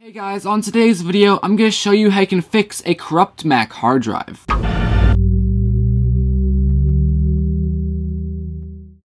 Hey guys, on today's video, I'm going to show you how you can fix a corrupt Mac hard drive.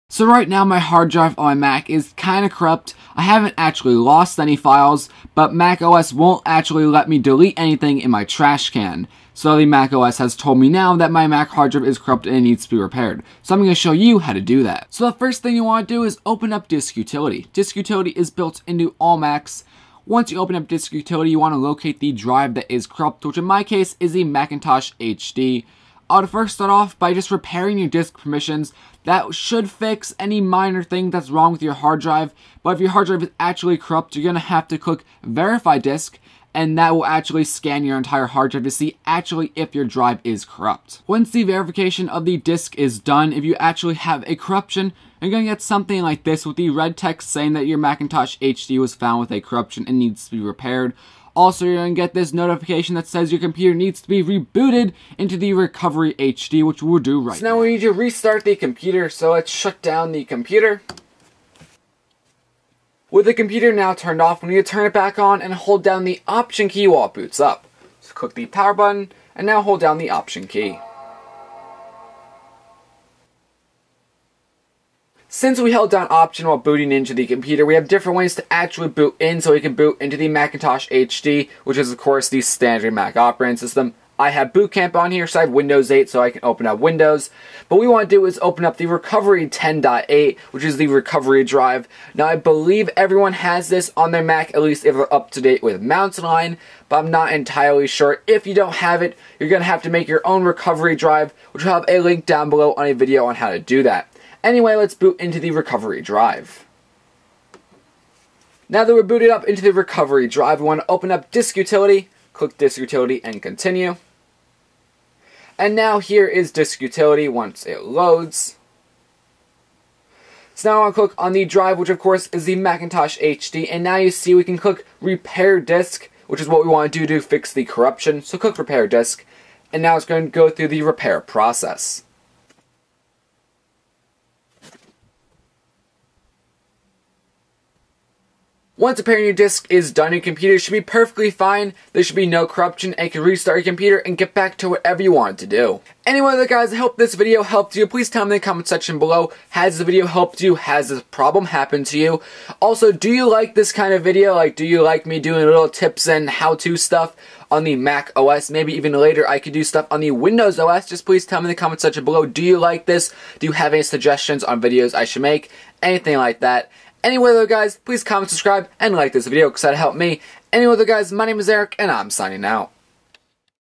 So right now my hard drive on my Mac is kinda corrupt. I haven't actually lost any files, but Mac OS won't actually let me delete anything in my trash can. So the Mac OS has told me now that my Mac hard drive is corrupt and it needs to be repaired. So I'm going to show you how to do that. So the first thing you want to do is open up Disk Utility. Disk Utility is built into all Macs. Once you open up Disk Utility, you want to locate the drive that is corrupt, which in my case is the Macintosh HD. I would first start off by just repairing your disk permissions. That should fix any minor thing that's wrong with your hard drive, but if your hard drive is actually corrupt, you're going to have to click Verify Disk, and that will actually scan your entire hard drive to see actually if your drive is corrupt. Once the verification of the disk is done, if you actually have a corruption, you're going to get something like this with the red text saying that your Macintosh HD was found with a corruption and needs to be repaired. Also, you're going to get this notification that says your computer needs to be rebooted into the Recovery HD, which we'll do right so now. we need to restart the computer, so let's shut down the computer. With the computer now turned off, we need to turn it back on and hold down the Option key while it boots up. So click the power button, and now hold down the Option key. Since we held down option while booting into the computer, we have different ways to actually boot in so we can boot into the Macintosh HD, which is of course the standard Mac operating system. I have Boot Camp on here, so I have Windows 8 so I can open up Windows. But what we want to do is open up the Recovery 10.8, which is the recovery drive. Now I believe everyone has this on their Mac, at least if they're up to date with Mountain Lion, but I'm not entirely sure. If you don't have it, you're going to have to make your own recovery drive, which will have a link down below on a video on how to do that. Anyway, let's boot into the recovery drive. Now that we're booted up into the recovery drive, we want to open up Disk Utility, click Disk Utility and continue. And now here is Disk Utility once it loads. So now I want to click on the drive, which of course is the Macintosh HD, and now you see we can click Repair Disk, which is what we want to do to fix the corruption. So click Repair Disk, and now it's going to go through the repair process. Once repairing your disk is done, your computer should be perfectly fine, there should be no corruption, and you can restart your computer and get back to whatever you want to do. Anyway, the guys, I hope this video helped you. Please tell me in the comment section below, has the video helped you? Has this problem happened to you? Also, do you like this kind of video? Like, do you like me doing little tips and how-to stuff? on the Mac OS. Maybe even later I could do stuff on the Windows OS. Just please tell me in the comment section below. Do you like this? Do you have any suggestions on videos I should make? Anything like that. Anyway though guys, please comment, subscribe, and like this video because that'll help me. Anyway though guys, my name is Erik, and I'm signing out.